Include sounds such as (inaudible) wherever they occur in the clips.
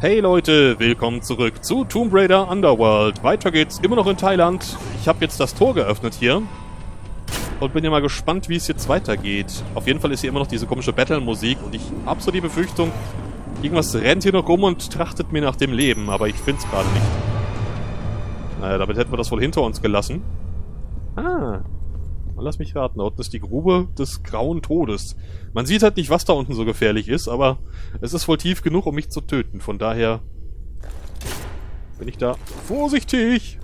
Hey Leute, willkommen zurück zu Tomb Raider Underworld. Weiter geht's immer noch in Thailand. Ich habe jetzt das Tor geöffnet hier. Und bin ja mal gespannt, wie es jetzt weitergeht. Auf jeden Fall ist hier immer noch diese komische Battle-Musik. Und ich habe so die Befürchtung, irgendwas rennt hier noch rum und trachtet mir nach dem Leben. Aber ich find's gerade nicht. Naja, damit hätten wir das wohl hinter uns gelassen. Ah, Lass mich raten, da unten ist die Grube des grauen Todes. Man sieht halt nicht, was da unten so gefährlich ist, aber es ist wohl tief genug, um mich zu töten. Von daher bin ich da vorsichtig.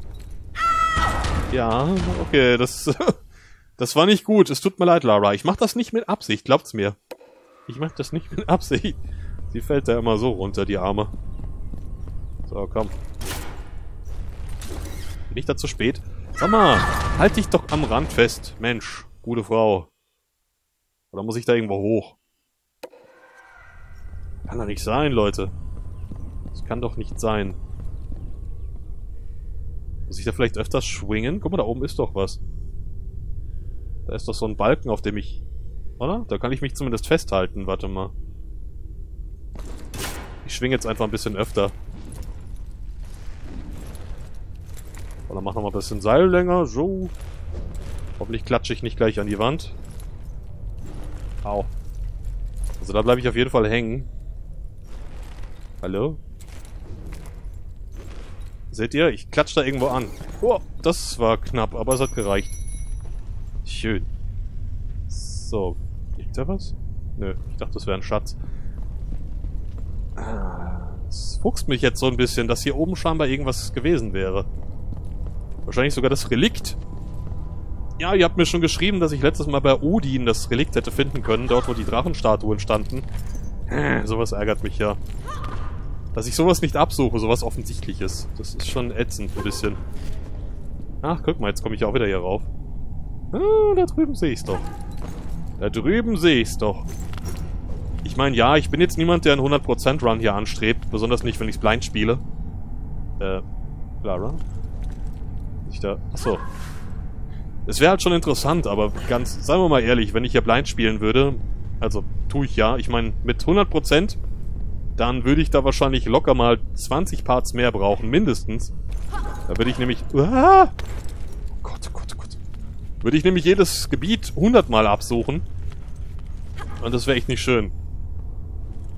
Ja, okay, das, (laughs) das war nicht gut. Es tut mir leid, Lara. Ich mach das nicht mit Absicht, glaubt's mir. Ich mach das nicht mit Absicht. Sie fällt da immer so runter, die Arme. So, komm. Bin ich da zu spät? Sag mal, halt dich doch am Rand fest. Mensch, gute Frau. Oder muss ich da irgendwo hoch? Kann doch nicht sein, Leute. Das kann doch nicht sein. Muss ich da vielleicht öfters schwingen? Guck mal, da oben ist doch was. Da ist doch so ein Balken, auf dem ich... Oder? Da kann ich mich zumindest festhalten. Warte mal. Ich schwinge jetzt einfach ein bisschen öfter. Oder mach noch mal ein bisschen Seil länger. So. Hoffentlich klatsche ich nicht gleich an die Wand. Au. Also da bleibe ich auf jeden Fall hängen. Hallo? Seht ihr? Ich klatsche da irgendwo an. Oh, das war knapp, aber es hat gereicht. Schön. So. Liegt da was? Nö, ich dachte, das wäre ein Schatz. Ah, es fuchst mich jetzt so ein bisschen, dass hier oben scheinbar irgendwas gewesen wäre. Wahrscheinlich sogar das Relikt. Ja, ihr habt mir schon geschrieben, dass ich letztes Mal bei Odin das Relikt hätte finden können, dort wo die Drachenstatuen standen. Äh, sowas ärgert mich ja. Dass ich sowas nicht absuche, sowas offensichtliches. Das ist schon ätzend ein bisschen. Ach, guck mal, jetzt komme ich auch wieder hier rauf. Ah, da drüben sehe ich's doch. Da drüben sehe ich's doch. Ich meine, ja, ich bin jetzt niemand, der einen 100% Run hier anstrebt. Besonders nicht, wenn ich's blind spiele. Äh, Lara? Ich da... Achso. Es wäre halt schon interessant, aber ganz... Sagen wir mal ehrlich, wenn ich hier blind spielen würde... Also, tue ich ja. Ich meine, mit 100%... Dann würde ich da wahrscheinlich locker mal 20 Parts mehr brauchen, mindestens. Da würde ich nämlich... Ah! Oh Gott, oh Gott, oh Gott. Würde ich nämlich jedes Gebiet 100 Mal absuchen. Und das wäre echt nicht schön.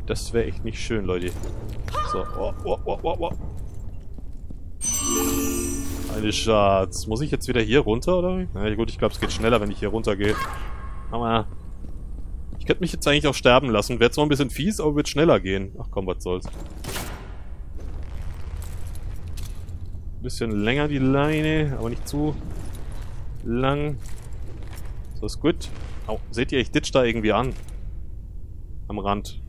Das wäre echt nicht schön, Leute. So, oh, oh, oh, oh, oh. Meine Schatz. Muss ich jetzt wieder hier runter, oder? Na gut, ich glaube, es geht schneller, wenn ich hier runter gehe. Aber... Ich könnte mich jetzt eigentlich auch sterben lassen. Wäre zwar ein bisschen fies, aber wird schneller gehen. Ach komm, was soll's. Bisschen länger die Leine, aber nicht zu lang. So ist gut. Au, seht ihr, ich ditch da irgendwie an. Am Rand.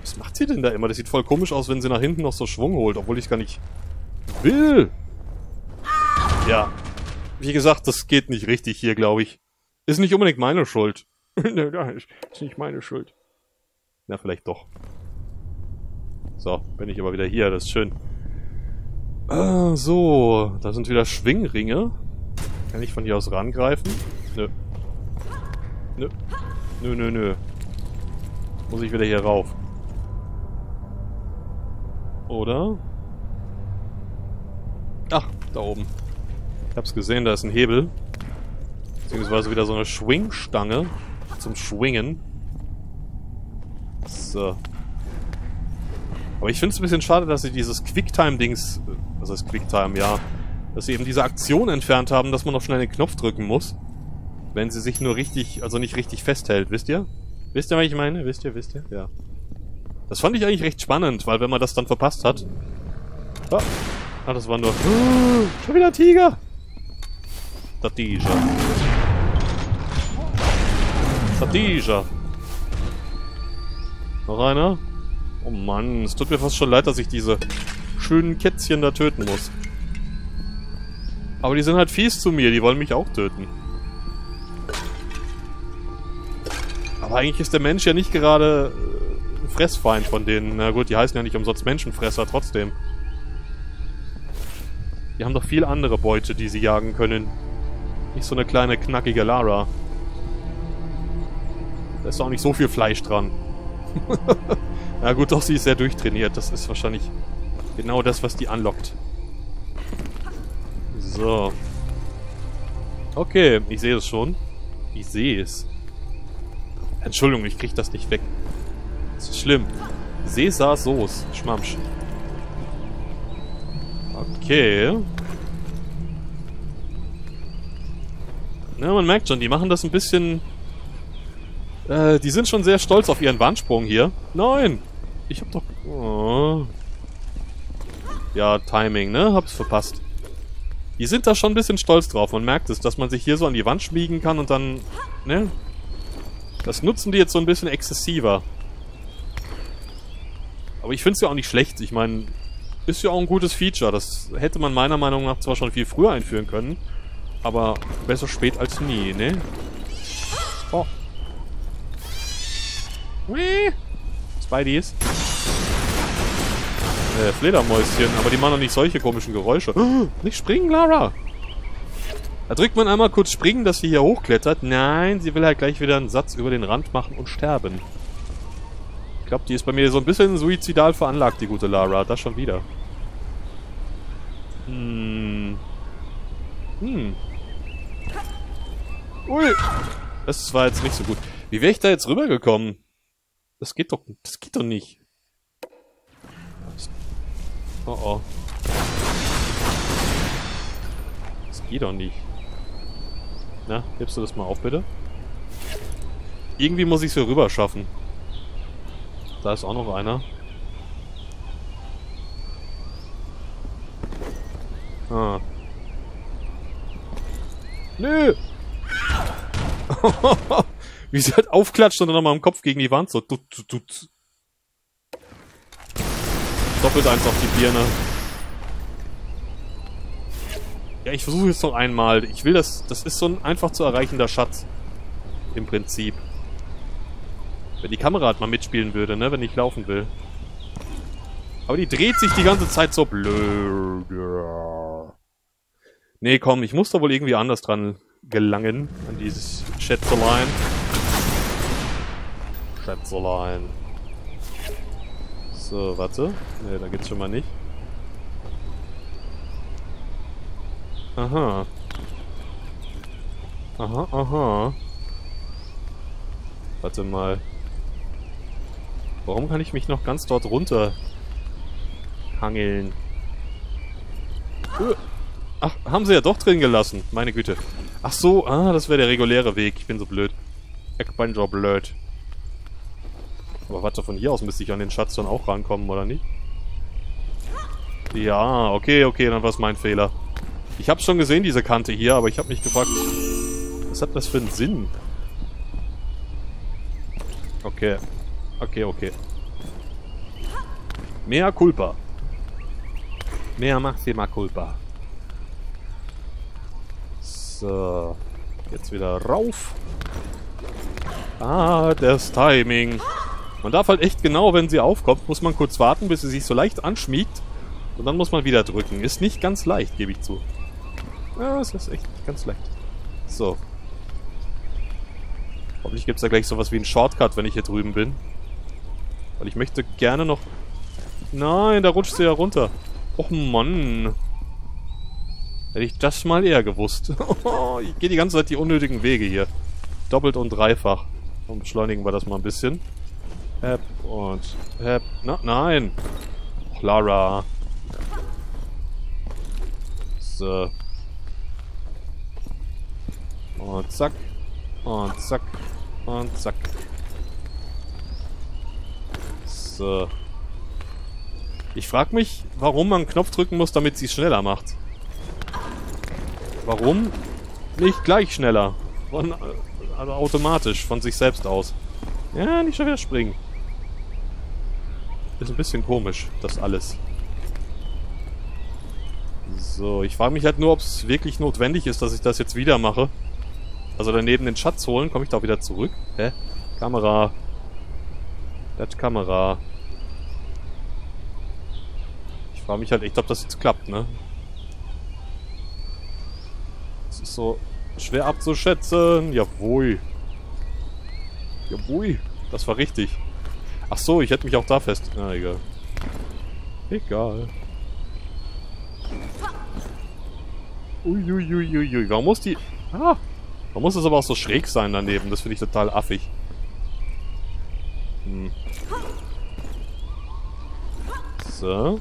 Was macht sie denn da immer? Das sieht voll komisch aus, wenn sie nach hinten noch so Schwung holt, obwohl ich gar nicht will. Ja. Wie gesagt, das geht nicht richtig hier, glaube ich. Ist nicht unbedingt meine Schuld. (laughs) ist nicht meine Schuld. Na, vielleicht doch. So, bin ich aber wieder hier, das ist schön. Ah, so, da sind wieder Schwingringe. Kann ich von hier aus rangreifen? Nö. Nö. Nö, nö, nö. Muss ich wieder hier rauf. Oder? Ach, da oben. Ich hab's gesehen, da ist ein Hebel. Beziehungsweise wieder so eine Schwingstange zum Schwingen. So. Aber ich finde es ein bisschen schade, dass sie dieses Quicktime-Dings, was heißt Quicktime, ja, dass sie eben diese Aktion entfernt haben, dass man noch schnell den Knopf drücken muss. Wenn sie sich nur richtig, also nicht richtig festhält, wisst ihr? Wisst ihr, was ich meine? Wisst ihr, wisst ihr? Ja. Das fand ich eigentlich recht spannend, weil wenn man das dann verpasst hat... Ah, ah das war nur... Schon wieder ein Tiger! Tiger. Khadija. Noch einer? Oh Mann, es tut mir fast schon leid, dass ich diese schönen Kätzchen da töten muss. Aber die sind halt fies zu mir, die wollen mich auch töten. Aber eigentlich ist der Mensch ja nicht gerade ein äh, Fressfeind von denen. Na gut, die heißen ja nicht umsonst Menschenfresser, trotzdem. Die haben doch viel andere Beute, die sie jagen können. Nicht so eine kleine, knackige Lara. Da ist auch nicht so viel Fleisch dran. (laughs) Na gut, doch, sie ist sehr durchtrainiert. Das ist wahrscheinlich genau das, was die anlockt. So. Okay, ich sehe es schon. Ich sehe es. Entschuldigung, ich krieg das nicht weg. Das ist schlimm. Cäsar Soße. Schmamsch. Okay. Ja, man merkt schon, die machen das ein bisschen... Äh, die sind schon sehr stolz auf ihren Wandsprung hier. Nein! Ich hab doch... Oh. Ja, Timing, ne? Hab's verpasst. Die sind da schon ein bisschen stolz drauf. Man merkt es, dass man sich hier so an die Wand schmiegen kann und dann... Ne? Das nutzen die jetzt so ein bisschen exzessiver. Aber ich finde es ja auch nicht schlecht. Ich meine, ist ja auch ein gutes Feature. Das hätte man meiner Meinung nach zwar schon viel früher einführen können, aber besser spät als nie, ne? Oh. Spideys. Äh, Fledermäuschen, aber die machen doch nicht solche komischen Geräusche. Oh, nicht springen, Lara! Da drückt man einmal kurz springen, dass sie hier hochklettert. Nein, sie will halt gleich wieder einen Satz über den Rand machen und sterben glaube, die ist bei mir so ein bisschen suizidal veranlagt, die gute Lara. Das schon wieder. Hm. Hm. Ui. Das war jetzt nicht so gut. Wie wäre ich da jetzt rübergekommen? Das geht doch, das geht doch nicht. Oh oh. Das geht doch nicht. Na, hebst du das mal auf, bitte? Irgendwie muss ich es hier rüber schaffen. Da ist auch noch einer. Ah. Nö! (laughs) Wie sie halt aufklatscht und dann nochmal im Kopf gegen die Wand so. Tut, tut, tut. Doppelt eins auf die Birne. Ja, ich versuche jetzt noch einmal. Ich will das... Das ist so ein einfach zu erreichender Schatz. Im Prinzip. Wenn die Kamera halt mal mitspielen würde, ne? Wenn ich laufen will. Aber die dreht sich die ganze Zeit so blöd. Nee, komm, ich muss da wohl irgendwie anders dran gelangen. An dieses Schätzelein. Schätzelein. So, warte. Ne, da geht's schon mal nicht. Aha. Aha, aha. Warte mal. Warum kann ich mich noch ganz dort runter hangeln? Ach, haben sie ja doch drin gelassen. Meine Güte. Ach so, ah, das wäre der reguläre Weg. Ich bin so blöd. So blöd. Aber warte, von hier aus müsste ich an den Schatz dann auch rankommen, oder nicht? Ja, okay, okay, dann war es mein Fehler. Ich habe schon gesehen, diese Kante hier, aber ich habe mich gefragt, was hat das für einen Sinn? Okay. Okay, okay. Mea culpa. Mea maxima culpa. So. Jetzt wieder rauf. Ah, das Timing. Man darf halt echt genau, wenn sie aufkommt, muss man kurz warten, bis sie sich so leicht anschmiegt. Und dann muss man wieder drücken. Ist nicht ganz leicht, gebe ich zu. Ja, es ist echt nicht ganz leicht. So. Hoffentlich gibt es da gleich sowas wie einen Shortcut, wenn ich hier drüben bin. Weil ich möchte gerne noch... Nein, da rutscht sie ja runter. Och Mann. Hätte ich das mal eher gewusst. (laughs) ich gehe die ganze Zeit die unnötigen Wege hier. Doppelt und dreifach. Und beschleunigen wir das mal ein bisschen. Hep und hep. Na, nein. Och, Lara. So. Und zack. Und zack. Und zack. So. Ich frage mich, warum man einen Knopf drücken muss, damit sie es schneller macht. Warum nicht gleich schneller? Von, also automatisch, von sich selbst aus. Ja, nicht schon wieder springen. Ist ein bisschen komisch, das alles. So, ich frage mich halt nur, ob es wirklich notwendig ist, dass ich das jetzt wieder mache. Also daneben den Schatz holen, komme ich da wieder zurück? Hä? Kamera. Das Kamera. Ich frage mich halt echt, ob das jetzt klappt, ne? Das ist so schwer abzuschätzen. Jawohl. Jawohl. Das war richtig. Ach so, ich hätte mich auch da fest... Na, egal. Egal. Uiuiuiui. Ui, ui, ui. Warum muss die... Ah! Warum muss es aber auch so schräg sein daneben? Das finde ich total affig. Hm. So.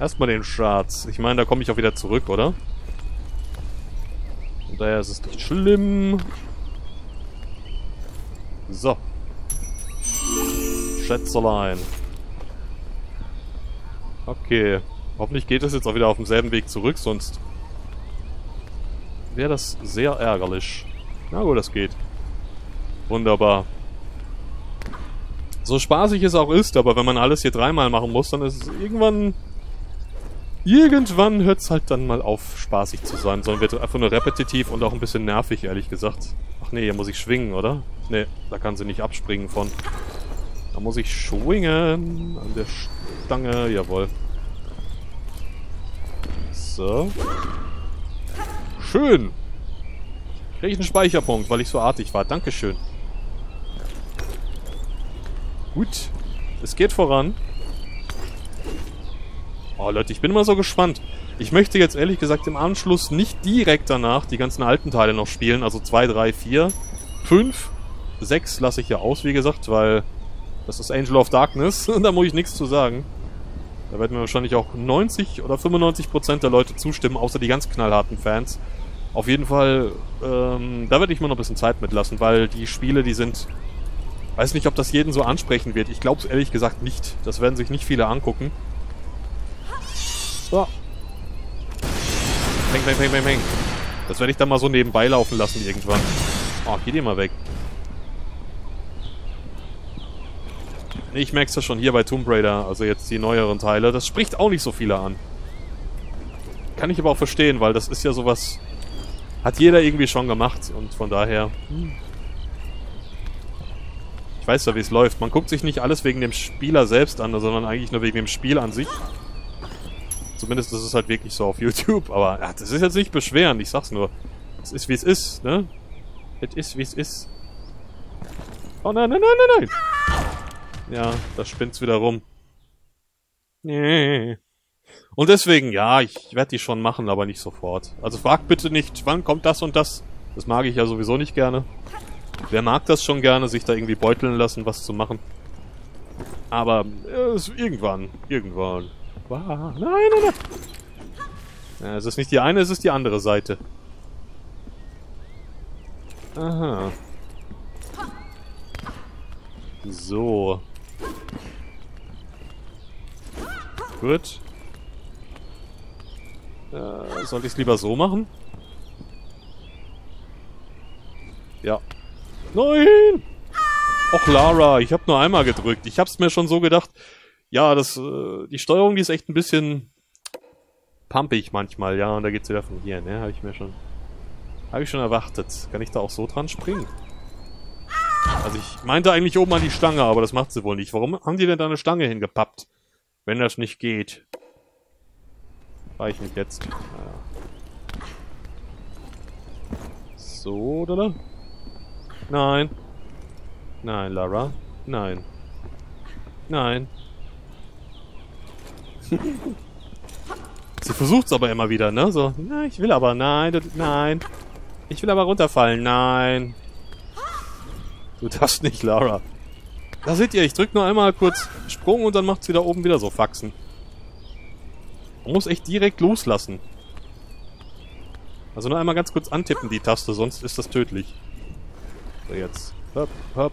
Erstmal den Schatz. Ich meine, da komme ich auch wieder zurück, oder? Und daher ist es nicht schlimm. So. Schätzelein. Okay. Hoffentlich geht es jetzt auch wieder auf demselben Weg zurück, sonst wäre das sehr ärgerlich. Na gut, das geht. Wunderbar. So spaßig es auch ist, aber wenn man alles hier dreimal machen muss, dann ist es irgendwann... Irgendwann hört es halt dann mal auf, spaßig zu sein, sondern wird einfach nur repetitiv und auch ein bisschen nervig, ehrlich gesagt. Ach nee, hier muss ich schwingen, oder? Nee, da kann sie nicht abspringen von. Da muss ich schwingen an der Stange, jawohl. So. Schön. Kriege ich einen Speicherpunkt, weil ich so artig war. Dankeschön. Gut. Es geht voran. Oh Leute, ich bin immer so gespannt. Ich möchte jetzt ehrlich gesagt im Anschluss nicht direkt danach die ganzen alten Teile noch spielen. Also 2, 3, 4, 5, 6 lasse ich ja aus, wie gesagt, weil das ist Angel of Darkness. (laughs) da muss ich nichts zu sagen. Da werden mir wahrscheinlich auch 90 oder 95 Prozent der Leute zustimmen, außer die ganz knallharten Fans. Auf jeden Fall, ähm, da werde ich mir noch ein bisschen Zeit mitlassen, weil die Spiele, die sind... Weiß nicht, ob das jeden so ansprechen wird. Ich glaube es ehrlich gesagt nicht. Das werden sich nicht viele angucken. So. Peng, peng, peng, peng, peng. Das werde ich dann mal so nebenbei laufen lassen irgendwann. Oh, geh dir mal weg. Ich merke es ja schon hier bei Tomb Raider, also jetzt die neueren Teile. Das spricht auch nicht so viele an. Kann ich aber auch verstehen, weil das ist ja sowas... Hat jeder irgendwie schon gemacht und von daher... Hm. Ich weiß ja, wie es läuft. Man guckt sich nicht alles wegen dem Spieler selbst an, sondern eigentlich nur wegen dem Spiel an sich. Zumindest ist es halt wirklich so auf YouTube. Aber ja, das ist jetzt nicht beschwerend, ich sag's nur. Es ist, wie es ist, ne? Es ist, wie es ist. Oh nein, nein, nein, nein, nein! Ja, da spinnt's wieder rum. Nee. Und deswegen, ja, ich werde die schon machen, aber nicht sofort. Also fragt bitte nicht, wann kommt das und das. Das mag ich ja sowieso nicht gerne. Wer mag das schon gerne, sich da irgendwie beuteln lassen, was zu machen. Aber äh, irgendwann, irgendwann. Nein, nein, nein. Ja, es ist nicht die eine, es ist die andere Seite. Aha. So. Gut. Äh, sollte ich es lieber so machen? Ja. Nein! Och, Lara, ich habe nur einmal gedrückt. Ich hab's mir schon so gedacht. Ja, das, äh, die Steuerung, die ist echt ein bisschen pumpig manchmal, ja. Und da geht's wieder von hier, ne? Habe ich mir schon... Habe ich schon erwartet. Kann ich da auch so dran springen? Also ich meinte eigentlich oben an die Stange, aber das macht sie wohl nicht. Warum haben die denn da eine Stange hingepappt? Wenn das nicht geht. War ich nicht jetzt. Naja. So, oder? Nein. Nein, Lara. Nein. Nein. Sie versucht's aber immer wieder, ne? So, na, ich will aber, nein, nein. Ich will aber runterfallen, nein. Du darfst nicht, Lara. Da seht ihr, ich drück nur einmal kurz Sprung und dann macht sie da oben wieder so Faxen. Man muss echt direkt loslassen. Also nur einmal ganz kurz antippen, die Taste, sonst ist das tödlich. So, jetzt. Hopp, hopp.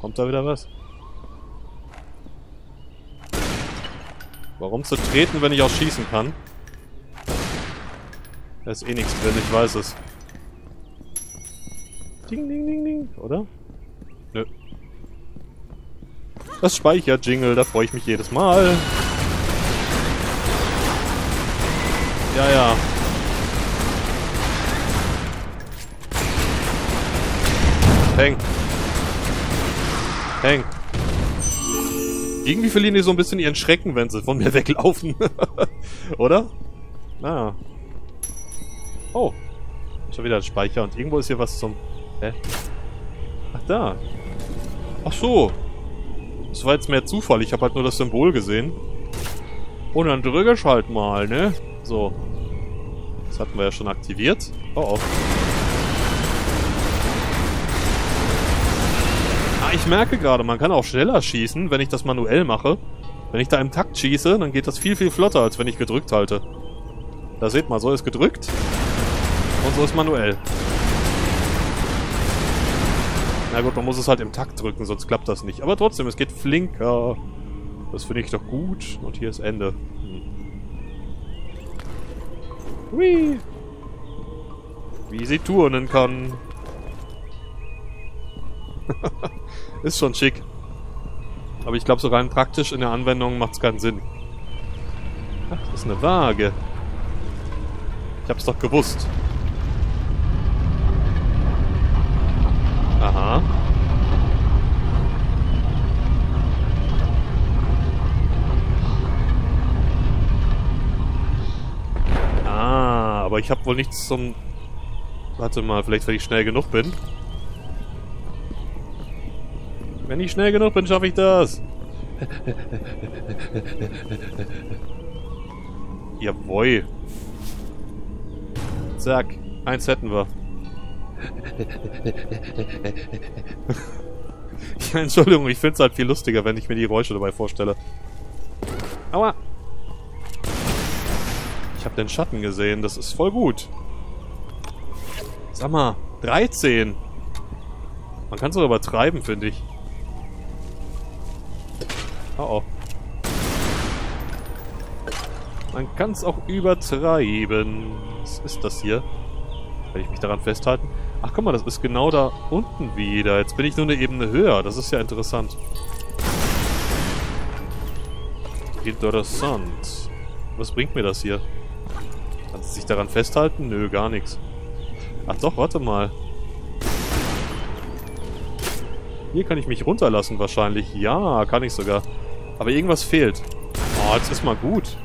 Kommt da wieder was? Warum zu treten, wenn ich auch schießen kann? Da ist eh nichts drin, ich weiß es. Ding, ding, ding, ding, oder? Nö. Das Speicher-Jingle, da freue ich mich jedes Mal. Ja, ja. Peng. Peng. Irgendwie verlieren die so ein bisschen ihren Schrecken, wenn sie von mir (laughs) weglaufen. Oder? Naja. Oh. Schon wieder ein Speicher und irgendwo ist hier was zum... Hä? Ach, da. Ach so. Das war jetzt mehr Zufall. Ich habe halt nur das Symbol gesehen. Und dann drücke ich halt mal, ne? So. Das hatten wir ja schon aktiviert. Oh oh. Ich merke gerade, man kann auch schneller schießen, wenn ich das manuell mache. Wenn ich da im Takt schieße, dann geht das viel, viel flotter, als wenn ich gedrückt halte. Da seht mal, so ist gedrückt. Und so ist manuell. Na gut, man muss es halt im Takt drücken, sonst klappt das nicht. Aber trotzdem, es geht flinker. Das finde ich doch gut. Und hier ist Ende. Hm. Wie sie turnen kann. (laughs) ist schon schick. Aber ich glaube, so rein praktisch in der Anwendung macht es keinen Sinn. Ach, das ist eine Waage. Ich hab's doch gewusst. Aha. Ah, aber ich habe wohl nichts zum... Warte mal, vielleicht wenn ich schnell genug bin. Wenn ich schnell genug bin, schaffe ich das. Jawohl. Zack. Eins hätten wir. (laughs) ja, Entschuldigung, ich finde es halt viel lustiger, wenn ich mir die Geräusche dabei vorstelle. Aua! Ich habe den Schatten gesehen, das ist voll gut. Sag mal, 13. Man kann es auch übertreiben, finde ich. Oh oh. Man kann es auch übertreiben. Was ist das hier? Kann ich mich daran festhalten? Ach guck mal, das ist genau da unten wieder. Jetzt bin ich nur eine Ebene höher. Das ist ja interessant. Interessant. Was bringt mir das hier? Kannst du sich daran festhalten? Nö, gar nichts. Ach doch, warte mal. Hier kann ich mich runterlassen wahrscheinlich. Ja, kann ich sogar. Aber irgendwas fehlt. Oh, jetzt ist mal gut.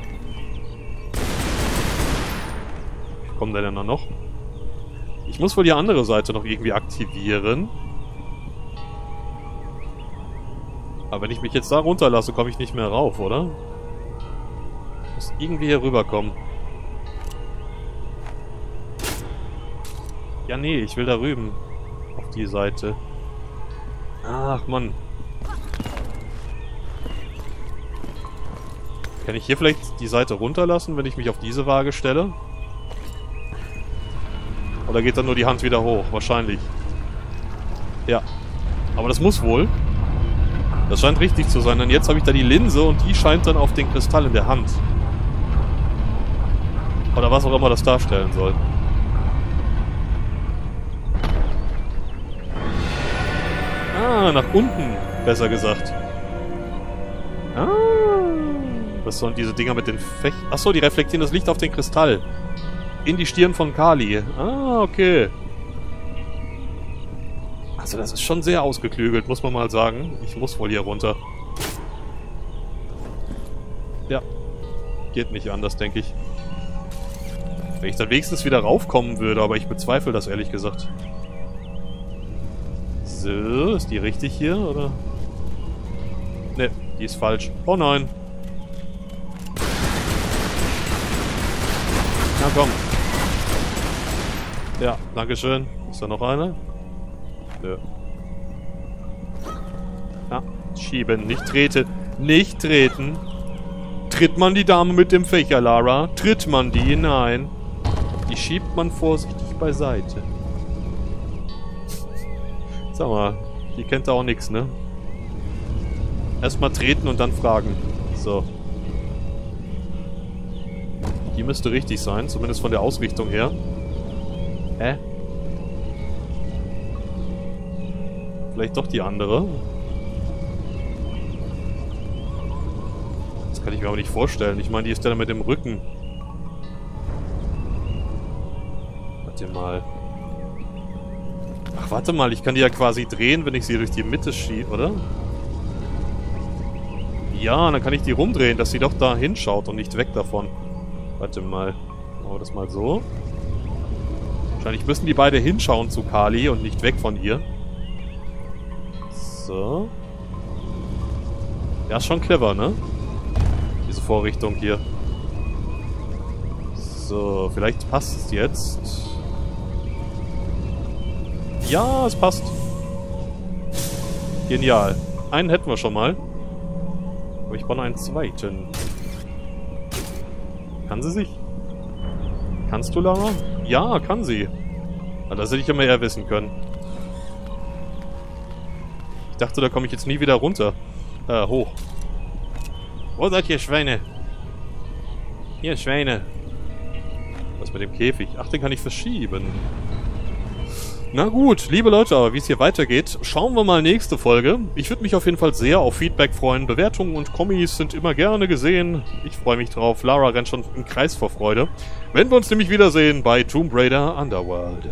Wie kommen denn da noch? Ich muss wohl die andere Seite noch irgendwie aktivieren. Aber wenn ich mich jetzt da runterlasse, komme ich nicht mehr rauf, oder? Ich muss irgendwie hier rüberkommen. Ja, nee, ich will da rüben. Auf die Seite. Ach, Mann. Kann ich hier vielleicht die Seite runterlassen, wenn ich mich auf diese Waage stelle? Oder geht dann nur die Hand wieder hoch? Wahrscheinlich. Ja. Aber das muss wohl. Das scheint richtig zu sein, denn jetzt habe ich da die Linse und die scheint dann auf den Kristall in der Hand. Oder was auch immer das darstellen soll. Ah, nach unten, besser gesagt. Was sollen diese Dinger mit den Fech... Achso, die reflektieren das Licht auf den Kristall. In die Stirn von Kali. Ah, okay. Also das ist schon sehr ausgeklügelt, muss man mal sagen. Ich muss wohl hier runter. Ja. Geht nicht anders, denke ich. Wenn ich dann wenigstens wieder raufkommen würde, aber ich bezweifle das ehrlich gesagt. So, ist die richtig hier, oder? Ne, die ist falsch. Oh nein. Komm. Ja, dankeschön. Ist da noch eine? Nö. Ja, schieben, nicht treten. Nicht treten. Tritt man die Dame mit dem Fächer, Lara? Tritt man die? Nein. Die schiebt man vorsichtig beiseite. Sag mal, die kennt da auch nichts, ne? Erstmal treten und dann fragen. So. Müsste richtig sein, zumindest von der Ausrichtung her. Hä? Vielleicht doch die andere? Das kann ich mir aber nicht vorstellen. Ich meine, die ist ja mit dem Rücken. Warte mal. Ach, warte mal. Ich kann die ja quasi drehen, wenn ich sie durch die Mitte schiebe, oder? Ja, dann kann ich die rumdrehen, dass sie doch da hinschaut und nicht weg davon. Warte mal. Machen wir das mal so. Wahrscheinlich müssen die beide hinschauen zu Kali und nicht weg von ihr. So. Ja, ist schon clever, ne? Diese Vorrichtung hier. So, vielleicht passt es jetzt. Ja, es passt. Genial. Einen hätten wir schon mal. Aber ich brauche einen zweiten. Kann sie sich? Kannst du, Lara? Ja, kann sie. Na, das hätte ich immer eher wissen können. Ich dachte, da komme ich jetzt nie wieder runter. Äh, hoch. Wo seid ihr Schweine? Hier, Schweine. Was mit dem Käfig? Ach, den kann ich verschieben. Na gut, liebe Leute, aber wie es hier weitergeht, schauen wir mal nächste Folge. Ich würde mich auf jeden Fall sehr auf Feedback freuen. Bewertungen und Kommis sind immer gerne gesehen. Ich freue mich drauf. Lara rennt schon im Kreis vor Freude. Wenn wir uns nämlich wiedersehen bei Tomb Raider Underworld.